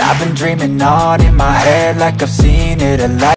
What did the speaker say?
I've been dreaming on in my head like I've seen it a lot.